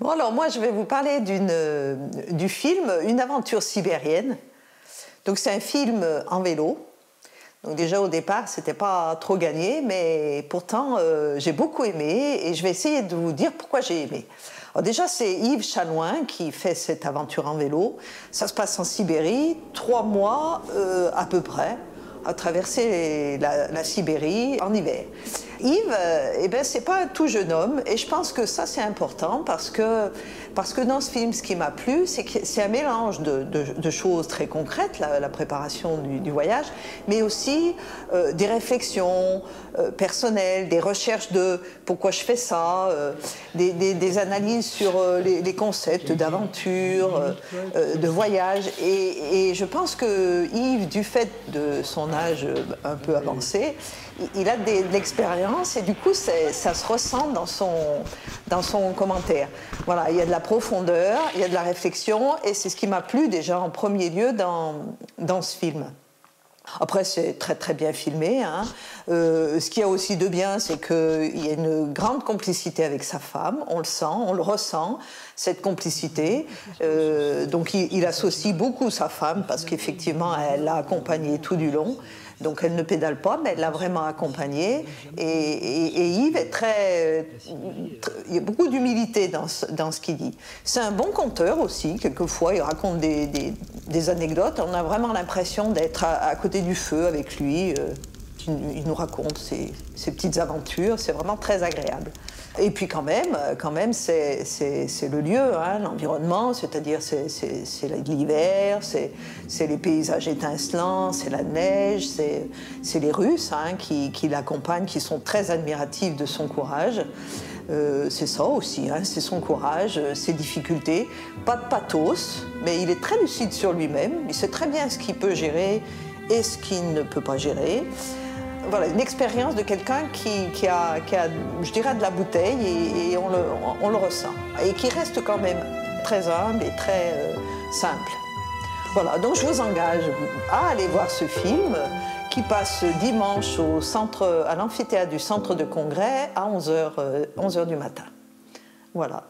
Bon, alors moi, je vais vous parler euh, du film Une aventure sibérienne. Donc, c'est un film en vélo. Donc, déjà au départ, c'était pas trop gagné, mais pourtant, euh, j'ai beaucoup aimé et je vais essayer de vous dire pourquoi j'ai aimé. Alors, déjà, c'est Yves Chalouin qui fait cette aventure en vélo. Ça se passe en Sibérie, trois mois euh, à peu près à traverser la, Sibérie en hiver. Yves, euh, eh ben, c'est pas un tout jeune homme, et je pense que ça c'est important parce que, dans ce film, ce qui m'a plu, c'est que c'est un mélange de, choses très concrètes, la, préparation du, voyage, mais aussi euh, des réflexions euh, personnelles, des recherches de pourquoi je fais ça, des, analyses sur les, concepts d'aventure, de voyage, et je pense que Yves, du fait de son âge un peu avancé, il a de l'expérience et du coup ça se ressent dans son, dans son commentaire. Voilà, il y a de la profondeur, il y a de la réflexion et c'est ce qui m'a plu déjà en premier lieu dans, dans ce film. Après, c'est très très bien filmé. Hein. Euh, ce qu'il y a aussi de bien, c'est qu'il y a une grande complicité avec sa femme. On le sent, on le ressent, cette complicité. Euh, donc il, il, associe beaucoup sa femme parce qu'effectivement, elle l'a accompagné tout du long. Donc elle ne pédale pas, mais elle l'a vraiment accompagné. Et, Yves est très, Il y a beaucoup d'humilité dans, ce qu'il dit. C'est un bon conteur aussi, quelquefois. Il raconte des, anecdotes. On a vraiment l'impression d'être à, côté du feu avec lui. Euh, il nous raconte ses, petites aventures. C'est vraiment très agréable. Et puis quand même, quand même, c'est le lieu, hein, l'environnement, c'est-à-dire c'est l'hiver, c'est les paysages étincelants, c'est la neige, c'est les Russes hein, qui, l'accompagnent, qui sont très admiratifs de son courage. Euh, c'est ça aussi, hein, c'est son courage, ses difficultés. Pas de pathos, mais il est très lucide sur lui-même. Il sait très bien ce qu'il peut gérer et ce qu'il ne peut pas gérer voilà, une expérience de quelqu'un qui, a, je dirais, de la bouteille et, on, le, ressent. Et qui reste quand même très humble et très euh, simple. Voilà, donc je vous engage à aller voir ce film qui passe dimanche au centre, à l'amphithéâtre du centre de congrès à 11h, 11h du matin. Voilà.